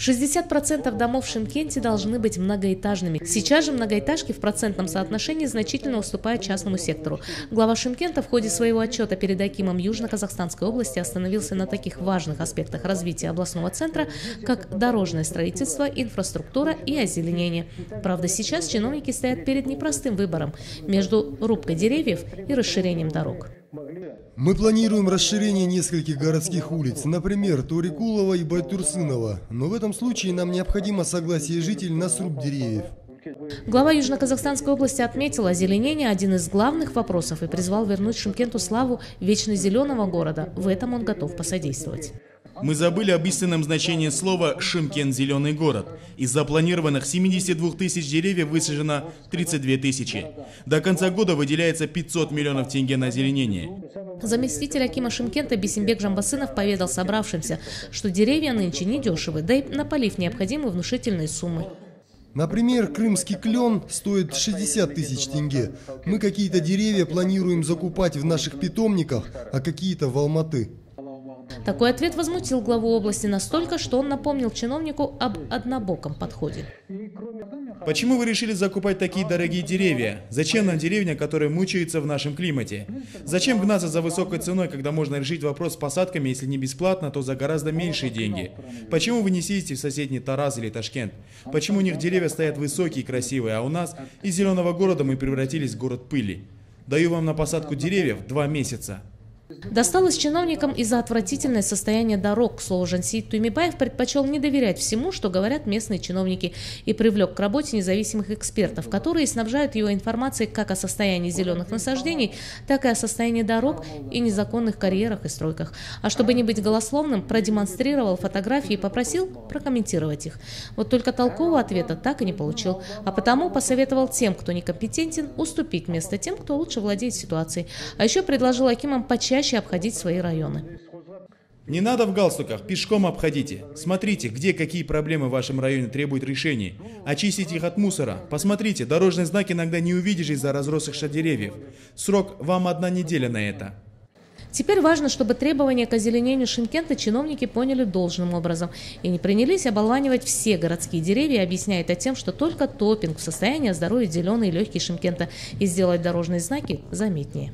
60% домов в Шимкенте должны быть многоэтажными. Сейчас же многоэтажки в процентном соотношении значительно уступают частному сектору. Глава Шимкента в ходе своего отчета перед Акимом Южно-Казахстанской области остановился на таких важных аспектах развития областного центра, как дорожное строительство, инфраструктура и озеленение. Правда, сейчас чиновники стоят перед непростым выбором между рубкой деревьев и расширением дорог. Мы планируем расширение нескольких городских улиц, например, Торикулова и Байтурсынова, но в этом случае нам необходимо согласие жителей на сруб деревьев. Глава Южно-Казахстанской области отметил, озеленение – один из главных вопросов и призвал вернуть Шимкенту славу вечно зеленого города. В этом он готов посодействовать. Мы забыли об истинном значении слова «Шимкен – зеленый город». Из запланированных 72 тысяч деревьев высажено 32 тысячи. До конца года выделяется 500 миллионов тенге на озеленение. Заместитель Акима Шимкента Бесимбек Жамбасынов поведал собравшимся, что деревья нынче недешевы, да и на полив необходимы внушительные суммы. Например, крымский клен стоит 60 тысяч тенге. Мы какие-то деревья планируем закупать в наших питомниках, а какие-то в Алматы. Такой ответ возмутил главу области настолько, что он напомнил чиновнику об однобоком подходе. Почему вы решили закупать такие дорогие деревья? Зачем нам деревня, которая мучается в нашем климате? Зачем гнаться за высокой ценой, когда можно решить вопрос с посадками, если не бесплатно, то за гораздо меньшие деньги? Почему вы не съездите в соседний Тараз или Ташкент? Почему у них деревья стоят высокие и красивые, а у нас из зеленого города мы превратились в город пыли? Даю вам на посадку деревьев два месяца. Досталось чиновникам из-за отвратительное состояние дорог. К слову, Жансит Тумибаев предпочел не доверять всему, что говорят местные чиновники, и привлек к работе независимых экспертов, которые снабжают его информацией как о состоянии зеленых насаждений, так и о состоянии дорог и незаконных карьерах и стройках. А чтобы не быть голословным, продемонстрировал фотографии и попросил прокомментировать их. Вот только толкового ответа так и не получил, а потому посоветовал тем, кто некомпетентен, уступить место тем, кто лучше владеет ситуацией. А еще предложил Акимам почаще чаще обходить свои районы. Не надо в галстуках, пешком обходите. Смотрите, где какие проблемы в вашем районе требуют решения. Очистите их от мусора. Посмотрите, дорожные знаки иногда не увидишь из-за разросшихся деревьев. Срок вам одна неделя на это. Теперь важно, чтобы требования к озеленению Шимкента чиновники поняли должным образом и не принялись оболванивать все городские деревья, объясняя это тем, что только топинг в состоянии оздоровить зеленые и легкие Шимкента и сделать дорожные знаки заметнее.